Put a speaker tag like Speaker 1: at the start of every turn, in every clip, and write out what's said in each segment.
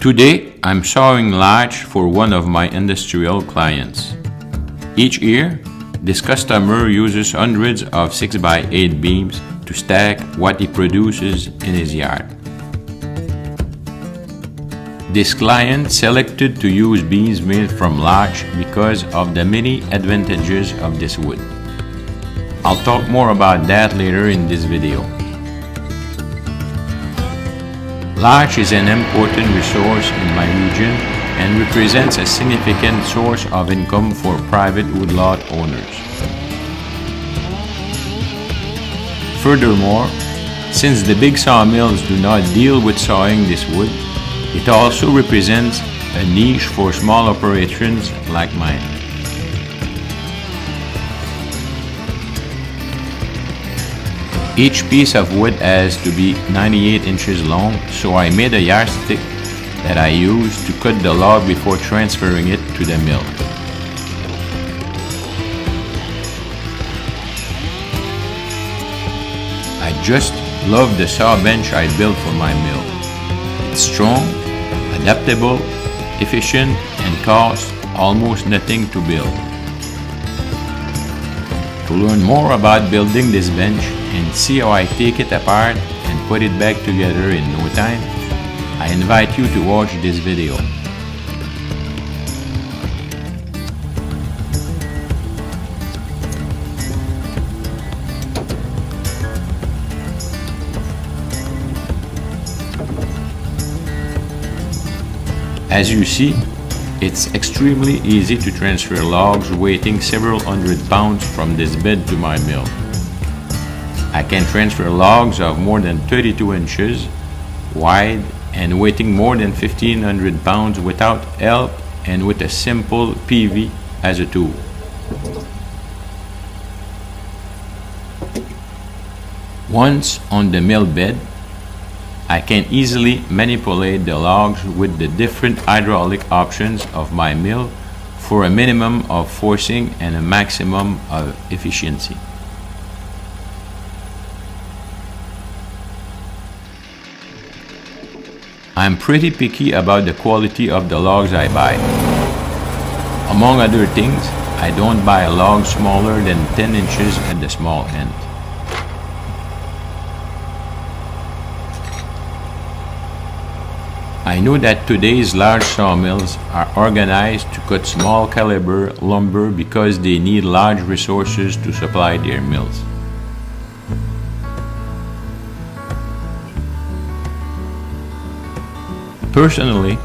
Speaker 1: Today, I'm sawing larch for one of my industrial clients. Each year, this customer uses hundreds of 6x8 beams to stack what he produces in his yard. This client selected to use beams made from larch because of the many advantages of this wood. I'll talk more about that later in this video. Larch is an important resource in my region and represents a significant source of income for private woodlot owners. Furthermore, since the big sawmills do not deal with sawing this wood, it also represents a niche for small operations like mine. Each piece of wood has to be 98 inches long, so I made a yardstick that I use to cut the log before transferring it to the mill. I just love the saw bench I built for my mill. It's strong, adaptable, efficient, and costs almost nothing to build. To learn more about building this bench and see how I take it apart and put it back together in no time, I invite you to watch this video. As you see, it's extremely easy to transfer logs weighing several hundred pounds from this bed to my mill. I can transfer logs of more than 32 inches wide and weighing more than 1500 pounds without help and with a simple peavey as a tool. Once on the mill bed, I can easily manipulate the logs with the different hydraulic options of my mill for a minimum of forcing and a maximum of efficiency. I'm pretty picky about the quality of the logs I buy. Among other things, I don't buy a log smaller than 10 inches at the small end. I know that today's large sawmills are organized to cut small caliber lumber because they need large resources to supply their mills. Personally,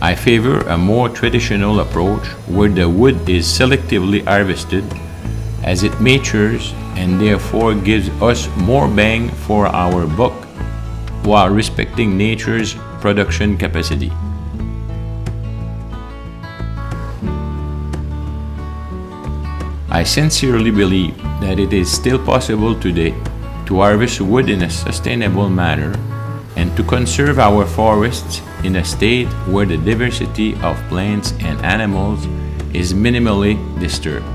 Speaker 1: I favor a more traditional approach where the wood is selectively harvested as it matures and therefore gives us more bang for our buck while respecting nature's production capacity. I sincerely believe that it is still possible today to harvest wood in a sustainable manner and to conserve our forests in a state where the diversity of plants and animals is minimally disturbed.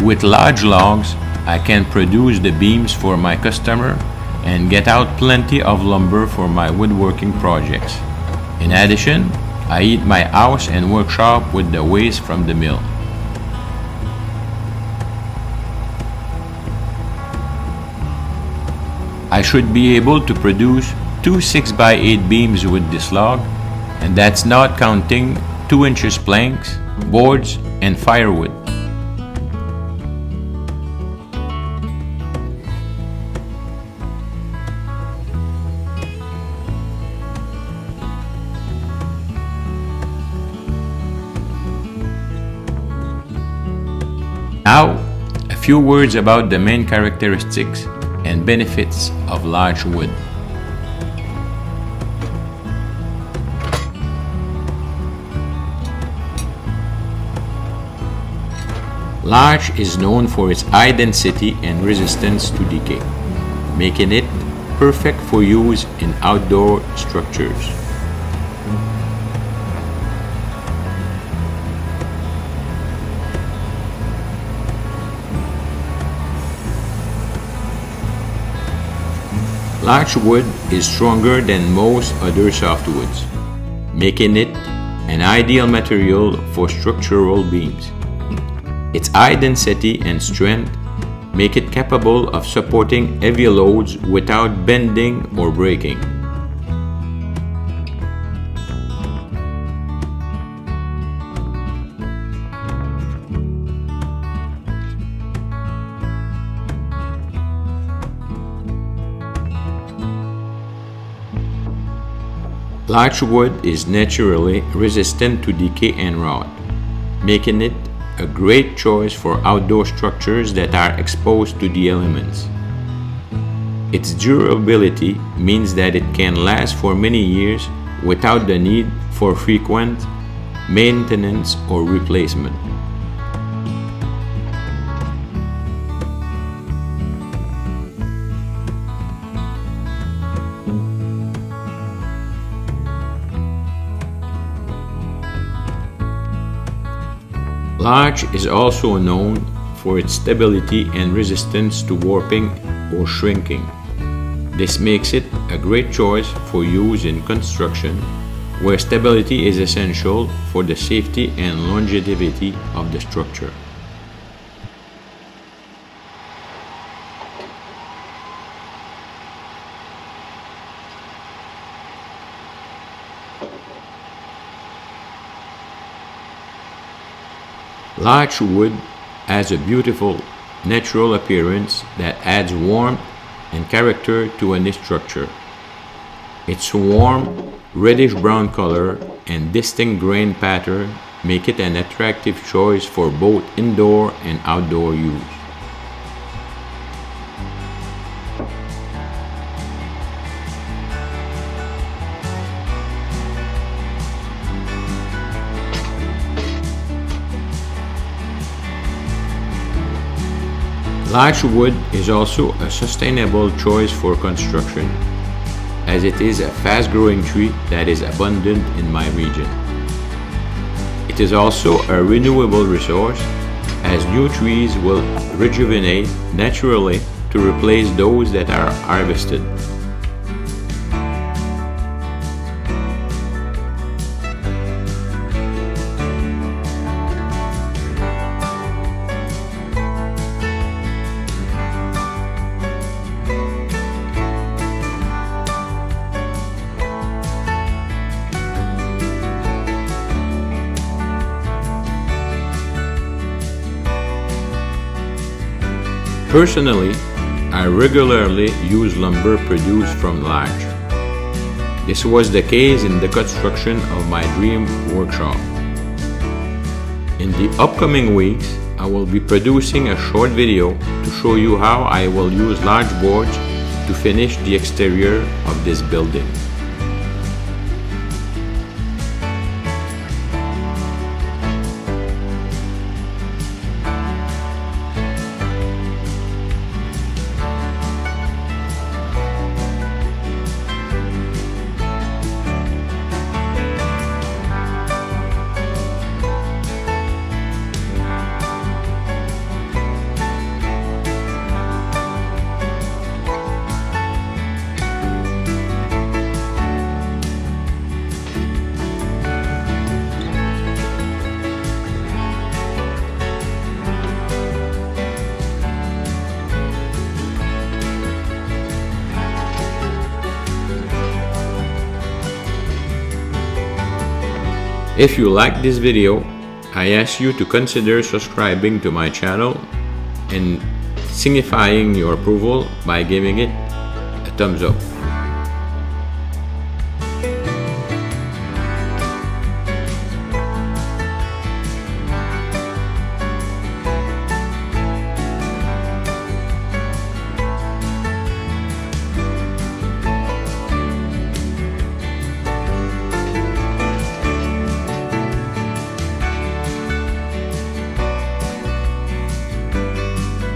Speaker 1: With large logs, I can produce the beams for my customer and get out plenty of lumber for my woodworking projects. In addition, I heat my house and workshop with the waste from the mill. I should be able to produce two 6x8 beams with this log, and that's not counting 2 inches planks, boards, and firewood. Few words about the main characteristics and benefits of larch wood. Larch is known for its high density and resistance to decay, making it perfect for use in outdoor structures. Larch wood is stronger than most other softwoods, making it an ideal material for structural beams. Its high density and strength make it capable of supporting heavy loads without bending or breaking. Larch wood is naturally resistant to decay and rot, making it a great choice for outdoor structures that are exposed to the elements. Its durability means that it can last for many years without the need for frequent maintenance or replacement. Larch is also known for its stability and resistance to warping or shrinking. This makes it a great choice for use in construction, where stability is essential for the safety and longevity of the structure. Larch wood has a beautiful natural appearance that adds warmth and character to any structure. Its warm, reddish brown color and distinct grain pattern make it an attractive choice for both indoor and outdoor use. Larch wood is also a sustainable choice for construction, as it is a fast-growing tree that is abundant in my region. It is also a renewable resource, as new trees will rejuvenate naturally to replace those that are harvested. Personally, I regularly use lumber produced from larch. This was the case in the construction of my dream workshop. In the upcoming weeks, I will be producing a short video to show you how I will use large boards to finish the exterior of this building. If you like this video, I ask you to consider subscribing to my channel and signifying your approval by giving it a thumbs up.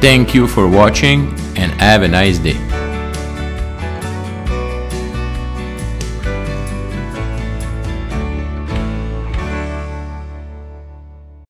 Speaker 1: Thank you for watching and have a nice day.